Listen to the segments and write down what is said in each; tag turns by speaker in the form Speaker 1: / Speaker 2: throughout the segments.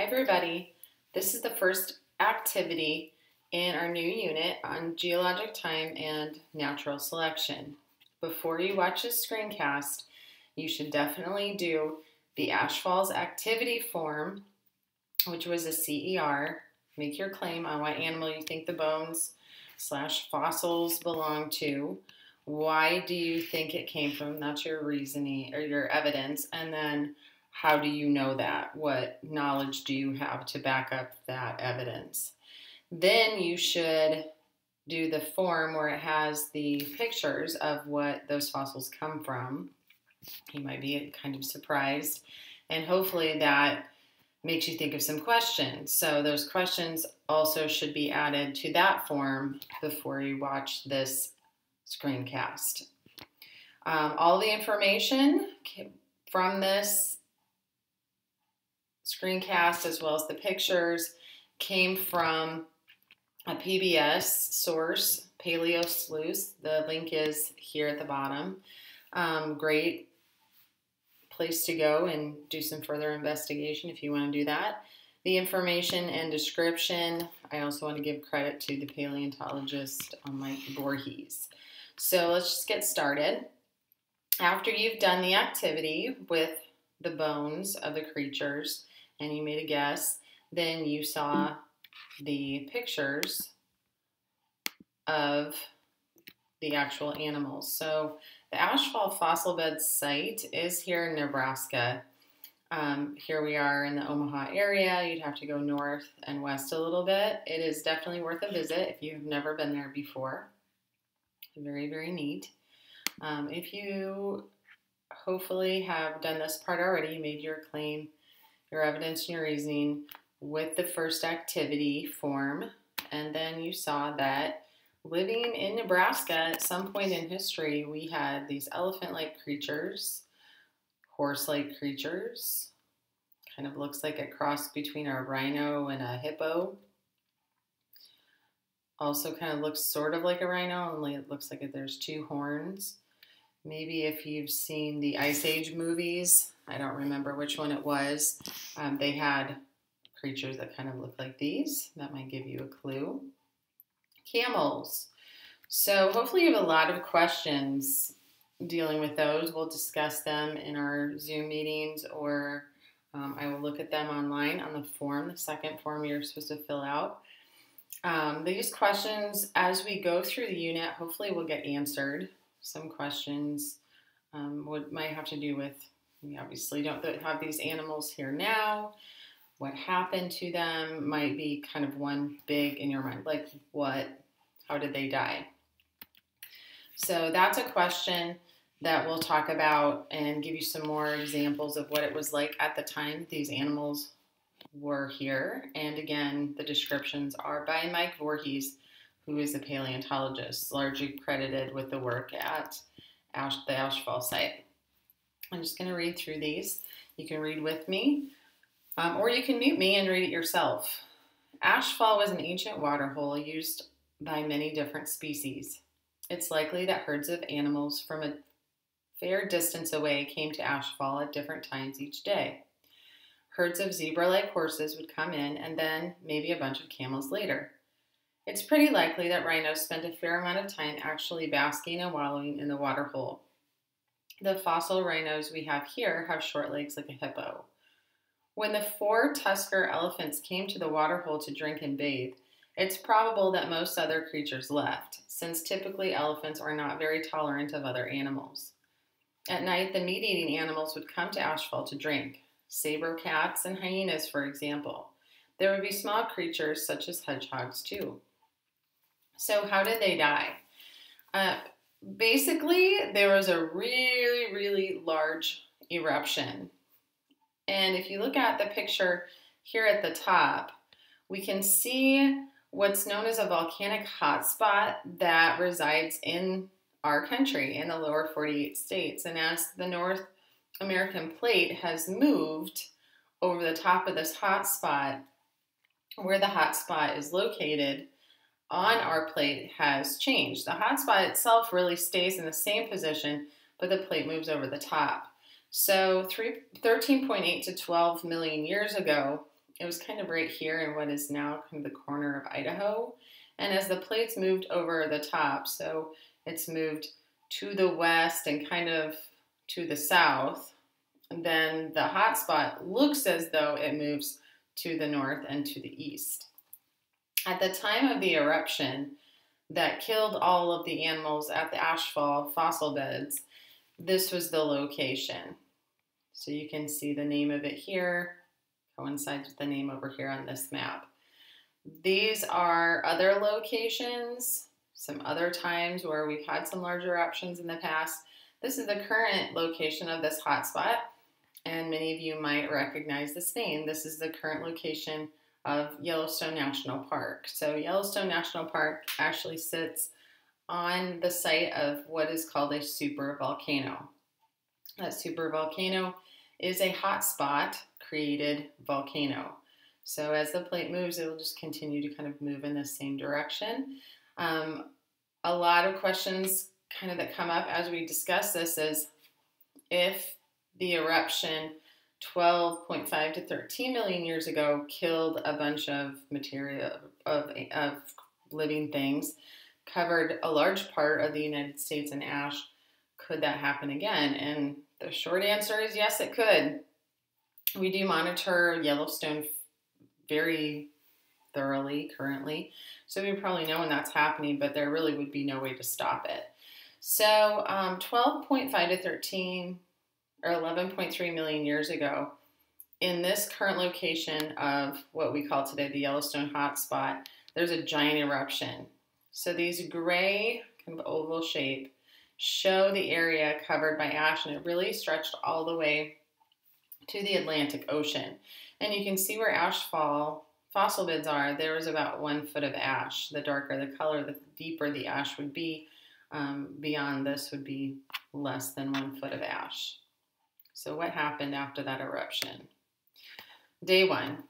Speaker 1: Hi everybody. This is the first activity in our new unit on geologic time and natural selection. Before you watch this screencast, you should definitely do the Ash Falls activity form, which was a CER. Make your claim on what animal you think the bones slash fossils belong to. Why do you think it came from? That's your reasoning or your evidence. And then how do you know that? What knowledge do you have to back up that evidence? Then you should do the form where it has the pictures of what those fossils come from. You might be kind of surprised, and hopefully that makes you think of some questions. So, those questions also should be added to that form before you watch this screencast. Um, all the information from this screencast as well as the pictures came from a PBS source, Paleo Sleuth. The link is here at the bottom. Um, great place to go and do some further investigation if you want to do that. The information and description, I also want to give credit to the paleontologist Mike Voorhies. So let's just get started. After you've done the activity with the bones of the creatures, and you made a guess, then you saw the pictures of the actual animals. So the Ashfall Fossil Bed site is here in Nebraska. Um, here we are in the Omaha area. You'd have to go north and west a little bit. It is definitely worth a visit if you've never been there before. Very, very neat. Um, if you hopefully have done this part already, made your claim your evidence and your reasoning with the first activity form. And then you saw that living in Nebraska at some point in history, we had these elephant like creatures, horse like creatures. Kind of looks like a cross between a rhino and a hippo. Also, kind of looks sort of like a rhino, only it looks like it there's two horns. Maybe if you've seen the Ice Age movies, I don't remember which one it was. Um, they had creatures that kind of look like these. That might give you a clue. Camels. So hopefully you have a lot of questions dealing with those. We'll discuss them in our Zoom meetings or um, I will look at them online on the form, the second form you're supposed to fill out. Um, these questions, as we go through the unit, hopefully will get answered. Some questions um, would, might have to do with we obviously don't have these animals here now. What happened to them might be kind of one big in your mind, like what, how did they die? So that's a question that we'll talk about and give you some more examples of what it was like at the time these animals were here. And again, the descriptions are by Mike Voorhies, who is a paleontologist, largely credited with the work at Ash, the Ashfall site. I'm just going to read through these. You can read with me, um, or you can mute me and read it yourself. Ashfall was an ancient waterhole used by many different species. It's likely that herds of animals from a fair distance away came to Ashfall at different times each day. Herds of zebra like horses would come in, and then maybe a bunch of camels later. It's pretty likely that rhinos spent a fair amount of time actually basking and wallowing in the waterhole. The fossil rhinos we have here have short legs like a hippo. When the four tusker elephants came to the waterhole to drink and bathe, it's probable that most other creatures left, since typically elephants are not very tolerant of other animals. At night, the meat eating animals would come to Ashfall to drink, saber cats and hyenas, for example. There would be small creatures such as hedgehogs, too. So, how did they die? Uh, basically, there was a really, really large eruption. And if you look at the picture here at the top, we can see what's known as a volcanic hotspot that resides in our country, in the lower 48 states. And as the North American plate has moved over the top of this hotspot, where the hotspot is located, on our plate has changed. The hotspot itself really stays in the same position, but the plate moves over the top. So 13.8 to 12 million years ago, It was kind of right here in what is now kind of the corner of Idaho. And as the plates moved over the top, so it's moved to the west and kind of to the south, then the hot spot looks as though it moves to the north and to the east. At the time of the eruption that killed all of the animals at the Ashfall fossil beds, this was the location. So you can see the name of it here, coincides with the name over here on this map. These are other locations, some other times where we've had some large eruptions in the past. This is the current location of this hotspot, and many of you might recognize this name. This is the current location of Yellowstone National Park. So Yellowstone National Park actually sits on the site of what is called a super volcano. That super volcano is a hotspot created volcano. So as the plate moves, it will just continue to kind of move in the same direction. Um, a lot of questions kind of that come up as we discuss this is if the eruption 12.5 to 13 million years ago killed a bunch of material of, of living things, covered a large part of the United States in ash. Could that happen again? And the short answer is yes, it could. We do monitor Yellowstone very thoroughly currently, so we probably know when that's happening, but there really would be no way to stop it. So, um, 12.5 to 13 or 11.3 million years ago, in this current location of what we call today the Yellowstone hotspot, there's a giant eruption. So these gray, kind of oval shape, show the area covered by ash, and it really stretched all the way to the Atlantic Ocean. And you can see where ash fall fossil beds are, there was about one foot of ash. The darker the color, the deeper the ash would be. Um, beyond this would be less than one foot of ash. So what happened after that eruption? Day one,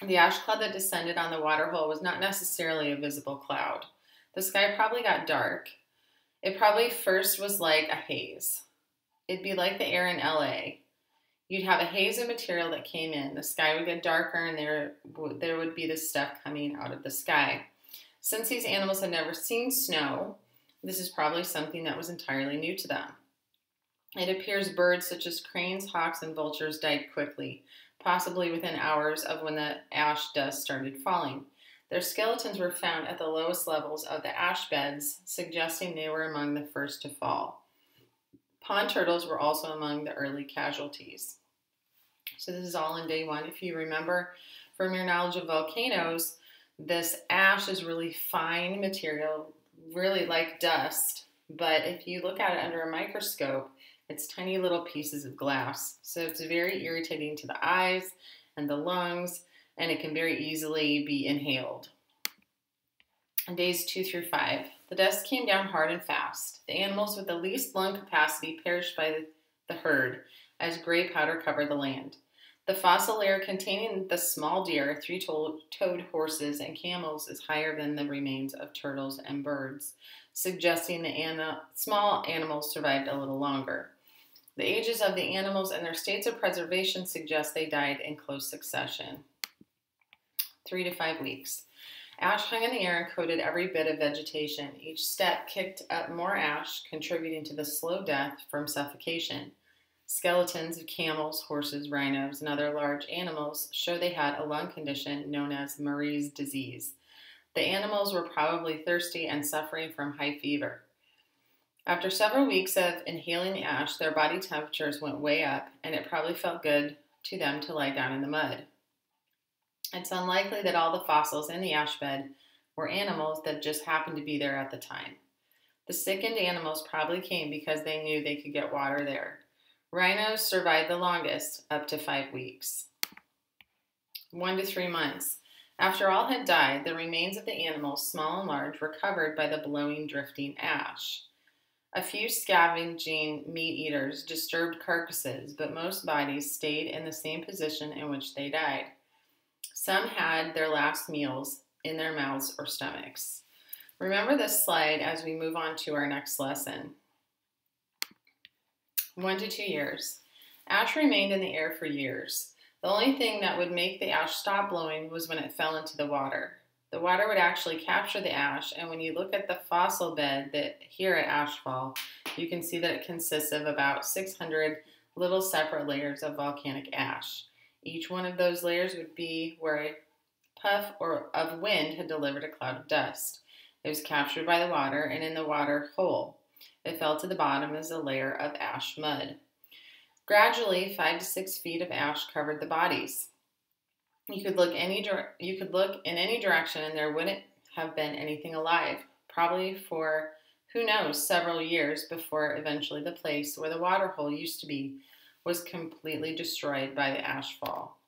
Speaker 1: the ash cloud that descended on the waterhole was not necessarily a visible cloud. The sky probably got dark. It probably first was like a haze. It'd be like the air in LA. You'd have a haze of material that came in. The sky would get darker and there, there would be this stuff coming out of the sky. Since these animals had never seen snow, this is probably something that was entirely new to them. It appears birds such as cranes, hawks, and vultures died quickly, possibly within hours of when the ash dust started falling. Their skeletons were found at the lowest levels of the ash beds, suggesting they were among the first to fall. Pond turtles were also among the early casualties. So this is all in day one. If you remember from your knowledge of volcanoes, this ash is really fine material, really like dust. But if you look at it under a microscope, it's tiny little pieces of glass. So it's very mm. irritating to the eyes and the lungs, and it can very easily be inhaled. On days two through five, the dust came down hard and fast. The animals with the least lung capacity perished by the herd as gray powder covered the land. The fossil layer containing the small deer, three-toed horses, and camels is higher than the remains of turtles and birds, suggesting the small animals survived a little longer. The ages of the animals and their states of preservation suggest they died in close succession. Three to five weeks. Ash hung in the air and coated every bit of vegetation. Each step kicked up more ash, contributing to the slow death from suffocation. Skeletons of camels, horses, rhinos, and other large animals show they had a lung condition known as Marie's disease. The animals were probably thirsty and suffering from high fever. After several weeks of inhaling the ash, their body temperatures went way up, and it probably felt good to them to lie down in the mud. It's unlikely that all the fossils in the ash bed were animals that just happened to be there at the time. The sickened animals probably came because they knew they could get water there. Rhinos survived the longest, up to five weeks. One to three months. After all had died, the remains of the animals, small and large, were covered by the blowing, drifting ash. A few scavenging meat eaters disturbed carcasses, but most bodies stayed in the same position in which they died. Some had their last meals in their mouths or stomachs. Remember this slide as we move on to our next lesson. One to two years. Ash remained in the air for years. The only thing that would make the ash stop blowing was when it fell into the water. The water would actually capture the ash, and when you look at the fossil bed that here at Ashfall, you can see that it consists of about 600 little separate layers of volcanic ash. Each one of those layers would be where a puff or of wind had delivered a cloud of dust. It was captured by the water, and in the water hole, it fell to the bottom as a layer of ash mud. Gradually, five to six feet of ash covered the bodies. You could look any you could look in any direction, and there wouldn't have been anything alive. Probably for who knows several years before eventually the place where the water hole used to be was completely destroyed by the ash fall.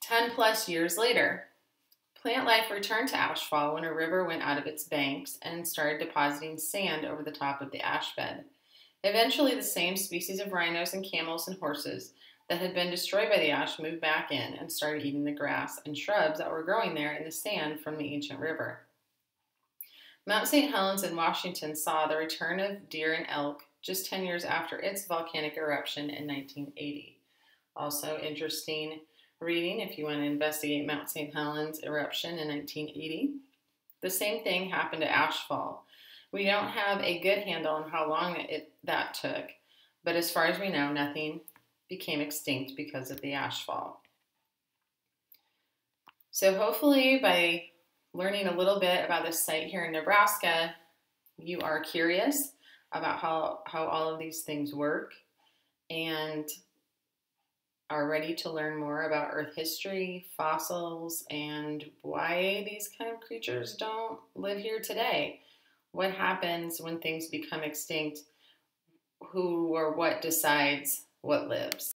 Speaker 1: Ten plus years later, plant life returned to Ashfall when a river went out of its banks and started depositing sand over the top of the ash bed. Eventually, the same species of rhinos and camels and horses that had been destroyed by the ash moved back in and started eating the grass and shrubs that were growing there in the sand from the ancient river. Mount St. Helens in Washington saw the return of deer and elk just 10 years after its volcanic eruption in 1980. Also, interesting reading if you want to investigate Mount St. Helens eruption in 1980. The same thing happened to Ashfall. We don't have a good handle on how long it, that took, but as far as we know, nothing became extinct because of the ashfall. So, hopefully, by learning a little bit about this site here in Nebraska, you are curious about how, how all of these things work and are ready to learn more about Earth history, fossils, and why these kind of creatures don't live here today what happens when things become extinct, who or what decides what lives.